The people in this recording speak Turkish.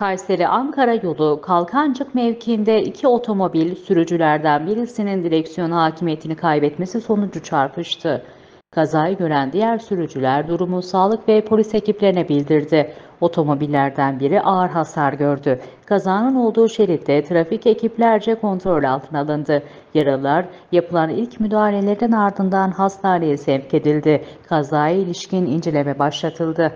Kayseri-Ankara yolu Kalkancık mevkiinde iki otomobil sürücülerden birisinin direksiyon hakimiyetini kaybetmesi sonucu çarpıştı. Kazayı gören diğer sürücüler durumu sağlık ve polis ekiplerine bildirdi. Otomobillerden biri ağır hasar gördü. Kazanın olduğu şeritte trafik ekiplerce kontrol altına alındı. Yaralılar yapılan ilk müdahalelerin ardından hastaneye sevk edildi. Kazaya ilişkin inceleme başlatıldı.